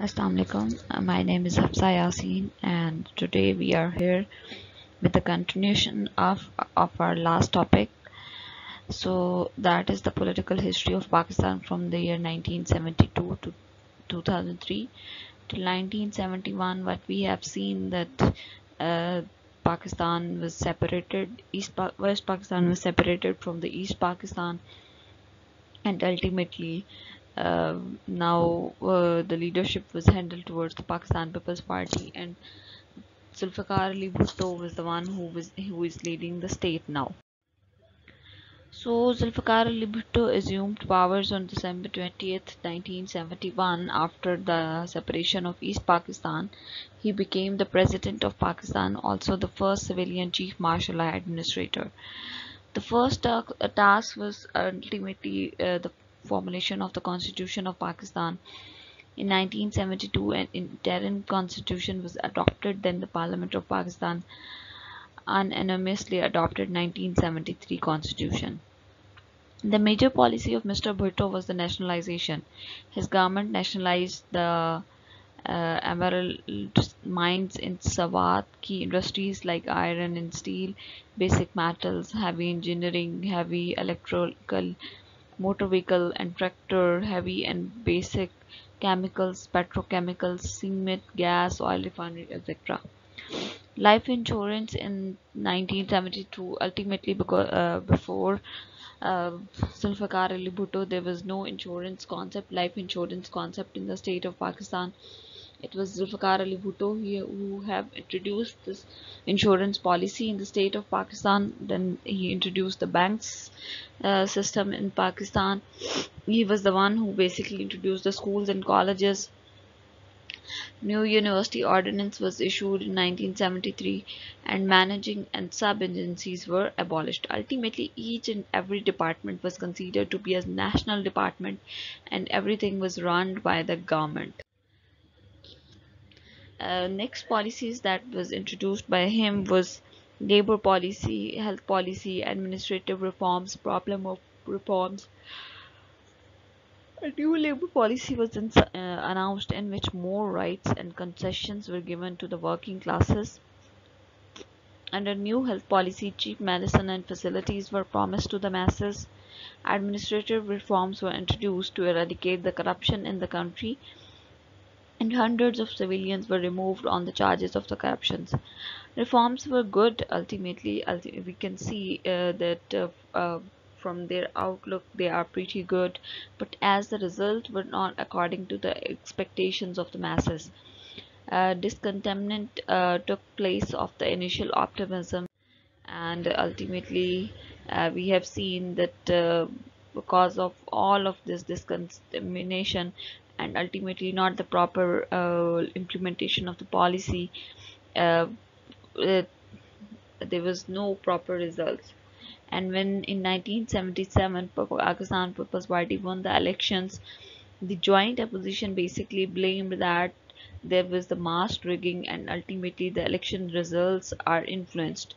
Assalamualaikum. Uh, My name is Hafsa Yaseen, and today we are here with the continuation of of our last topic. So that is the political history of Pakistan from the year 1972 to 2003 till 1971. What we have seen that uh, Pakistan was separated, East pa- West Pakistan was separated from the East Pakistan, and ultimately uh, now uh, the leadership was handled towards the Pakistan People's Party and Zulfikar Ali Bhutto was the one who was who is leading the state now. So Zulfikar Ali Bhutto assumed powers on December 20th, 1971 after the separation of East Pakistan. He became the president of Pakistan, also the first civilian chief martial administrator. The first task was ultimately uh, the formulation of the Constitution of Pakistan in 1972 an interim constitution was adopted then the Parliament of Pakistan unanimously adopted 1973 constitution. The major policy of Mr. Bhutto was the nationalization. His government nationalized the uh, emerald mines in Swat, key industries like iron and steel, basic metals, heavy engineering, heavy electrical, motor vehicle and tractor, heavy and basic chemicals, petrochemicals, cement, gas, oil refinery, etc. Life insurance in 1972 ultimately because uh, before uh, Zulfikar Ali Bhutto there was no insurance concept, life insurance concept in the state of Pakistan. It was Zulfikar Ali Bhutto who have introduced this insurance policy in the state of Pakistan. Then he introduced the banks uh, system in Pakistan. He was the one who basically introduced the schools and colleges. New University Ordinance was issued in 1973 and managing and sub-agencies were abolished. Ultimately, each and every department was considered to be a national department and everything was run by the government. Uh, next policies that was introduced by him was labor policy, health policy, administrative reforms, problem of reforms, a new labor policy was in, uh, announced in which more rights and concessions were given to the working classes. Under new health policy, cheap medicine and facilities were promised to the masses. Administrative reforms were introduced to eradicate the corruption in the country, and hundreds of civilians were removed on the charges of the corruptions. Reforms were good ultimately. Ulti- we can see uh, that uh, uh, from their outlook they are pretty good but as the result were not according to the expectations of the masses uh, discontentment uh, took place of the initial optimism and ultimately uh, we have seen that because of all of this discontamination and ultimately not the proper uh, implementation of the policy uh, there was no proper results. And when in 1977 Pakistan People's Party won the elections the joint opposition basically blamed that there was the mass rigging and ultimately the election results are influenced.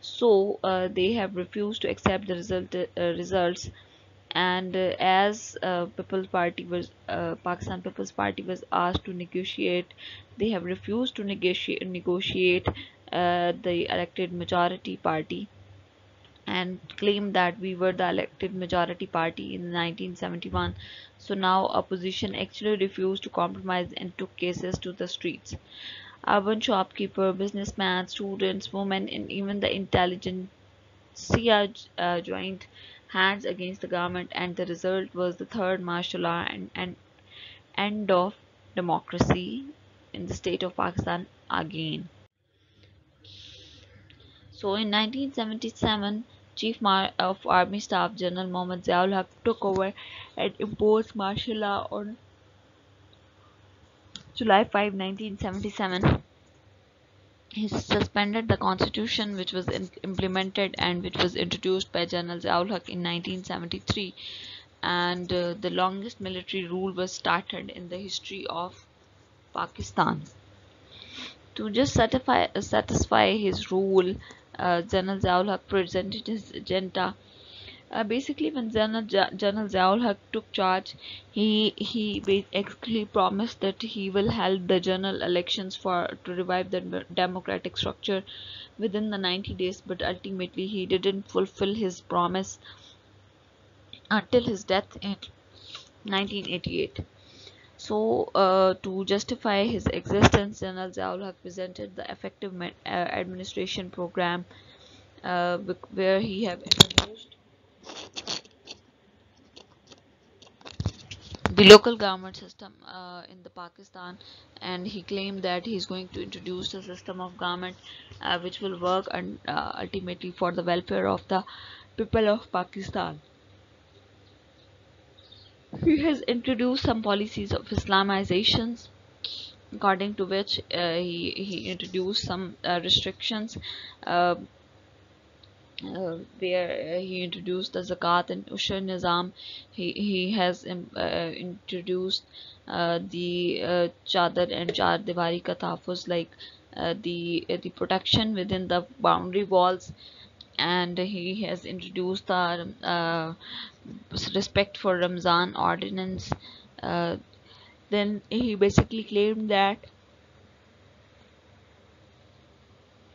So uh, they have refused to accept the result uh, results and uh, as uh, People's Party was uh, Pakistan People's Party was asked to negotiate they have refused to negotiate negotiate uh, the elected majority party and claimed that we were the elected majority party in 1971 so now opposition actually refused to compromise and took cases to the streets. Urban shopkeeper businessmen students women and even the intelligentsia uh, joined hands against the government and the result was the third martial law and, and end of democracy in the state of Pakistan again. So in 1977, Chief of Army Staff General Mohammad Ziaul Haq took over and imposed martial law on July 5, 1977. He suspended the constitution which was implemented and which was introduced by General Ziaul Haq in 1973 and uh, the longest military rule was started in the history of Pakistan. To just satisfy, satisfy his rule, uh, General Ziaul Haq presented his agenda uh, basically when General, Ziaul Haq took charge he he basically promised that he will held the general elections for to revive the democratic structure within the 90 days but ultimately he didn't fulfill his promise until his death in 1988 so uh, to justify his existence General Ziaul Haq presented the effective uh, administration program uh, where he have the local government system uh, in the Pakistan and he claimed that he is going to introduce a system of government uh, which will work and uh, ultimately for the welfare of the people of Pakistan. He has introduced some policies of Islamizations according to which uh, he, he introduced some uh, restrictions uh, uh, where he introduced the zakat and ushur nizam. He, he has um, uh, introduced uh, the uh, chadar and char diwari katafus like uh, the uh, the protection within the boundary walls. And he has introduced the uh, respect for Ramzan ordinance. Then he basically claimed that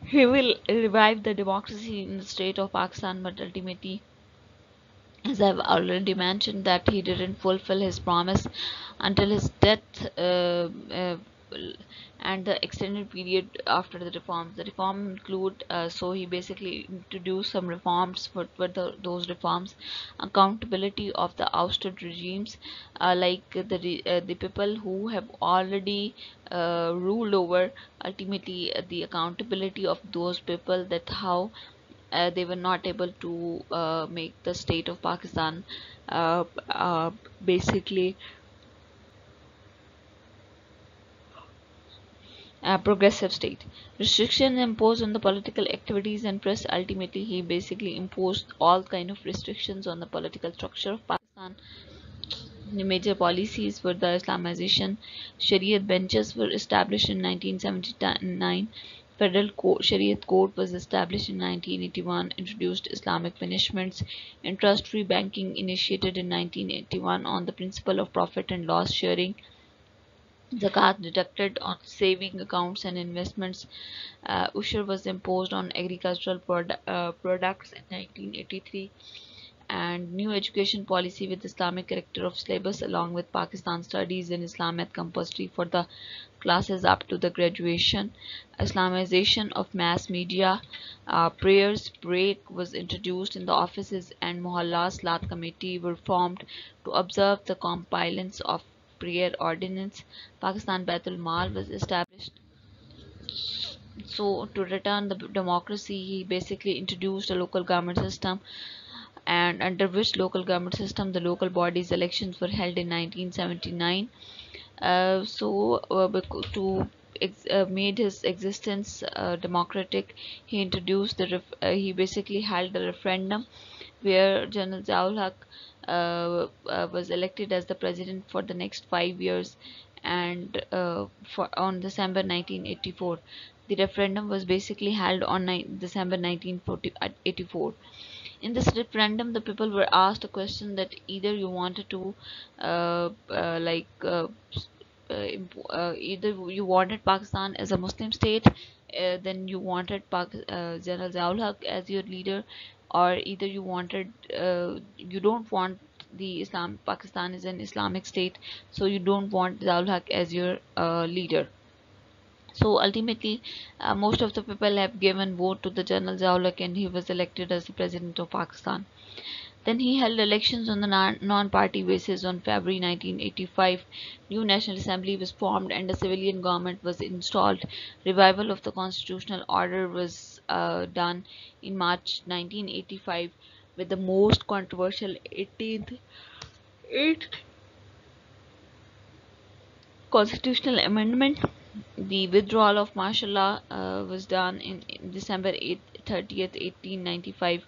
he will revive the democracy in the state of Pakistan but ultimately as I've already mentioned that he didn't fulfill his promise until his death uh, uh, and the extended period after the reforms. The reform include uh, so he basically introduced some reforms for, for the, those reforms. Accountability of the ousted regimes uh, like the uh, the people who have already uh, ruled over ultimately uh, the accountability of those people that how uh, they were not able to make the state of Pakistan basically uh, progressive state. Restrictions imposed on the political activities and press. Ultimately, he basically imposed all kind of restrictions on the political structure of Pakistan. The major policies were the Islamization. Shariat benches were established in 1979. Federal court, Shariat Court was established in 1981, introduced Islamic punishments, interest-free banking initiated in 1981 on the principle of profit and loss sharing, Zakat deducted on saving accounts and investments. Uh, Ushur was imposed on agricultural produ uh, products in 1983 and new education policy with Islamic character of syllabus along with Pakistan studies in Islam at compulsory for the classes up to the graduation. Islamization of mass media. Uh, prayers break was introduced in the offices and Mohalla Salat committee were formed to observe the compliance of prayer ordinance Pakistan Baitul Mal was established. So to return the democracy he basically introduced a local government system and under which local government system the local bodies elections were held in 1979 uh, so uh, to uh, made his existence uh, democratic he introduced the uh, he basically held a referendum where General Ziaul Haq was elected as the president for the next five years and uh, for on December 1984 the referendum was basically held on December 1984 in this referendum the people were asked a question that either you wanted to uh, uh, like uh, either you wanted Pakistan as a Muslim state then you wanted Pak General Ziaul Haq as your leader or either you wanted uh, you don't want the Islam Pakistan is an Islamic state so you don't want Ziaul Haq as your uh, leader so ultimately uh, most of the people have given vote to the General Ziaul Haq and he was elected as the president of Pakistan then he held elections on the non-party basis on February 1985. New National Assembly was formed and a civilian government was installed. Revival of the constitutional order was uh, done in March 1985 with the most controversial 18th 8th constitutional amendment. The withdrawal of martial law uh, was done in, in December 8, 30th, 1895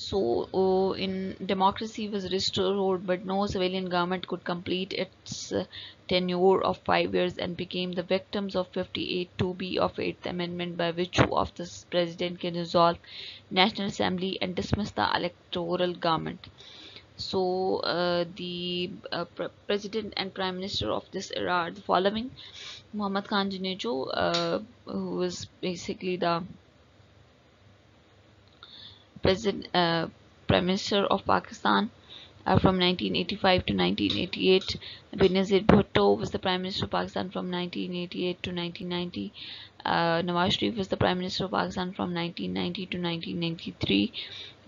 so uh, in democracy was restored but no civilian government could complete its uh, tenure of five years and became the victims of 58 2b of 8th amendment by which of the president can dissolve national assembly and dismiss the electoral government. So uh, the uh, pre president and prime minister of this era are the following. Muhammad Khan Junejo uh, who was basically the president uh, prime minister of Pakistan uh, from 1985 to 1988 Benazir Bhutto was the prime minister of Pakistan from 1988 to 1990 uh, Nawaz Sharif was the Prime Minister of Pakistan from 1990 to 1993.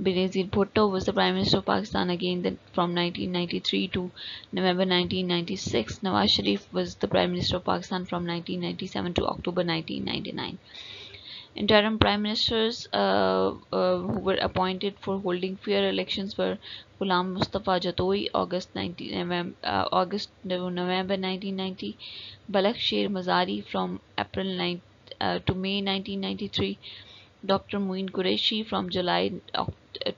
Benazir Bhutto was the Prime Minister of Pakistan again from 1993 to November 1996. Nawaz Sharif was the Prime Minister of Pakistan from 1997 to October 1999. Interim Prime Ministers uh, uh, who were appointed for holding fair elections were Ghulam Mustafa Jatoi, August 19, November, uh, August November 1990, Balakh Sher Mazari from April 9 uh, to May 1993, Dr. Muin Qureshi from July uh,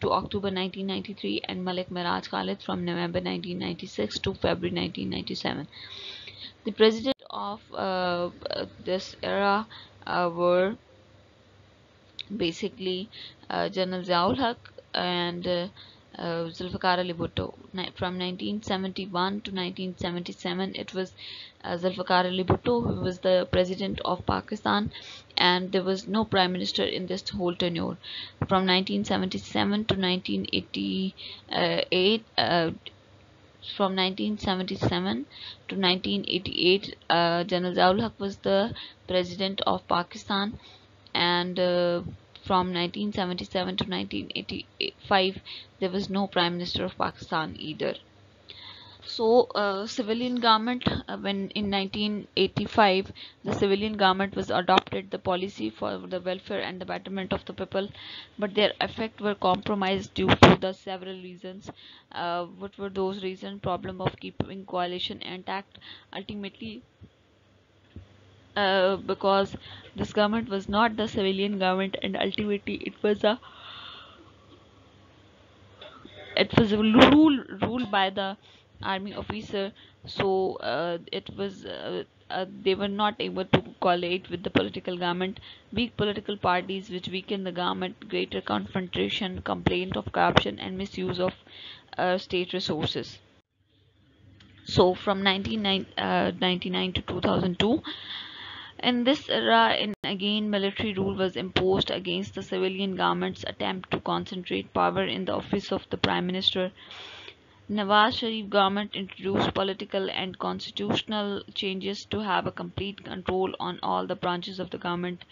to October 1993, and Malik Miraj Khalid from November 1996 to February 1997. The president of uh, this era were basically uh, General Ziaul Haq and uh, uh, Zulfikar Ali Bhutto. From 1971 to 1977, it was uh, Zulfikar Ali Bhutto who was the president of Pakistan, and there was no prime minister in this whole tenure. From 1977 to 1988. Uh, from 1977 to 1988, uh, General Ziaul Haq was the president of Pakistan, and uh, from 1977 to 1985 there was no prime minister of pakistan either. So uh, civilian government uh, when in 1985 the civilian government was adopted the policy for the welfare and the betterment of the people but their effect were compromised due to the several reasons uh, what were those reasons? Problem of keeping coalition intact. Ultimately uh, because this government was not the civilian government and ultimately it was a it was a rule ruled by the army officer. So uh, it was uh, uh, they were not able to collate with the political government. Weak political parties which weakened the government greater confrontation complaint of corruption and misuse of uh, state resources. So from 1999 uh, to 2002 in this era, in again military rule was imposed against the civilian government's attempt to concentrate power in the office of the prime minister. Nawaz Sharif government introduced political and constitutional changes to have a complete control on all the branches of the government.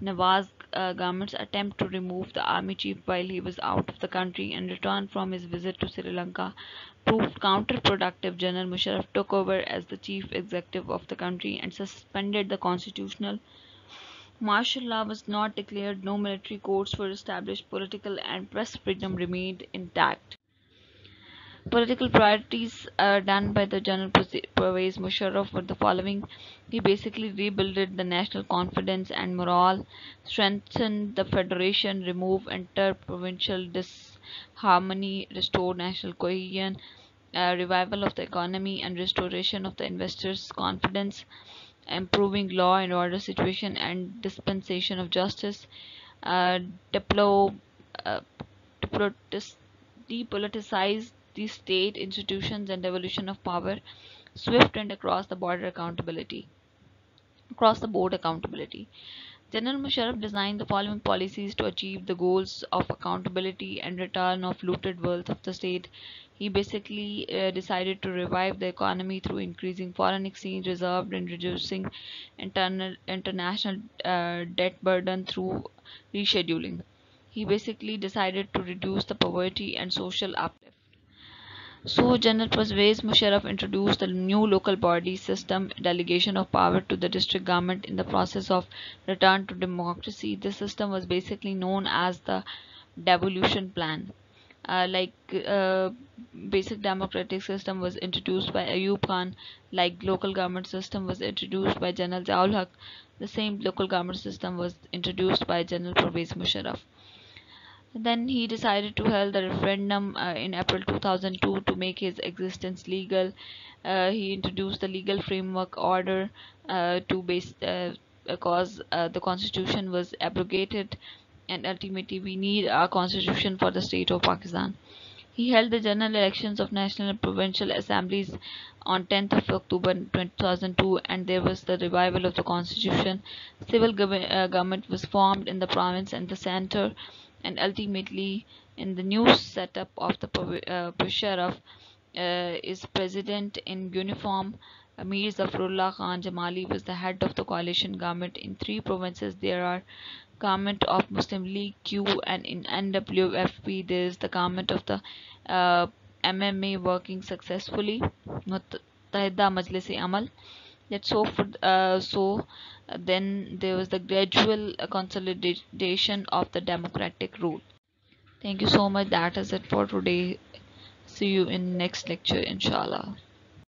Nawaz uh, government's attempt to remove the army chief while he was out of the country and return from his visit to Sri Lanka proved counterproductive. General Musharraf took over as the chief executive of the country and suspended the constitutional martial law was not declared, no military courts were established, political and press freedom remained intact. Political priorities uh, done by the General Pervez Musharraf were the following. He basically rebuilt the national confidence and morale, strengthened the federation, removed inter-provincial disharmony, restored national cohesion, uh, revival of the economy and restoration of the investors' confidence, improving law and order situation and dispensation of justice, uh, diplo, uh, depoliticized the state institutions and devolution of power, swift and across the border accountability. Across the board accountability. General Musharraf designed the following policies to achieve the goals of accountability and return of looted wealth of the state. He basically uh, decided to revive the economy through increasing foreign exchange reserve and reducing internal international uh, debt burden through rescheduling. He basically decided to reduce the poverty and social uplift. So General Pervez Musharraf introduced the new local body system, delegation of power to the district government in the process of return to democracy. This system was basically known as the devolution plan. Uh, like uh, basic democratic system was introduced by Ayub Khan, like local government system was introduced by General Ziaul Haq. The same local government system was introduced by General Pervez Musharraf. Then he decided to hold the referendum uh, in April 2002 to make his existence legal. Uh, he introduced the legal framework order uh, to base uh, because uh, the constitution was abrogated and ultimately we need a constitution for the state of Pakistan. He held the general elections of national and provincial assemblies on 10th of October 2002 and there was the revival of the constitution. Civil uh, government was formed in the province and the center and ultimately in the new setup of the uh, uh, is president in uniform. Amir Zafrullah Khan Jamali was the head of the coalition government in three provinces. There are government of Muslim League Q and in NWFP there is the government of the uh, MMA working successfully. Muttahida Majlis Amal. So for uh, so uh, then there was the gradual consolidation of the democratic rule. Thank you so much. That is it for today. See you in next lecture, inshallah.